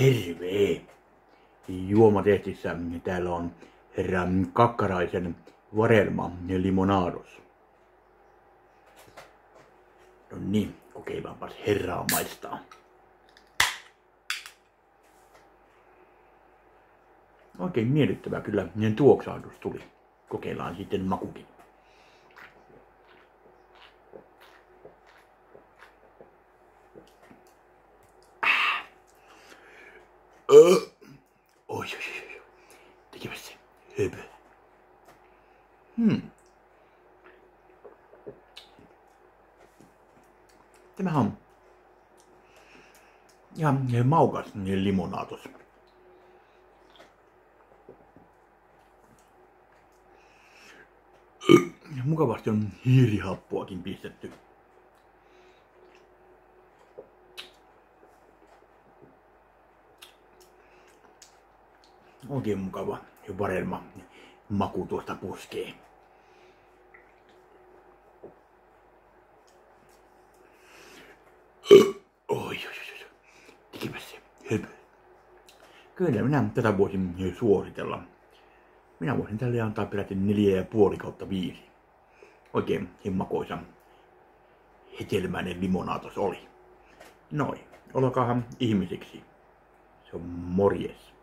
Herve! Juomatehtissä täällä on herra Kakkaraisen varelma limonados. No niin, kokeillaanpas herraa maistaa. Oikein miellyttävä kyllä tuoksahdus tuli. Kokeillaan sitten makukin. Oi, oi, oi, oi. se höpö. Hmm. Tämä on ihan maukas limonaatos. Mukavasti on hiirihappuakin pistetty. Oikein mukava ja paremma maku tuosta puskee. Oi, oi, oi, tekemässä se höpö. Kyllä minä tätä voisin suositella. Minä voisin tälle antaa peräti neljä ja puoli kautta viisi. Oikein himmakoisa hetelmäinen limonaatos oli. Noin, olkaahan ihmisiksi. Se on morjes.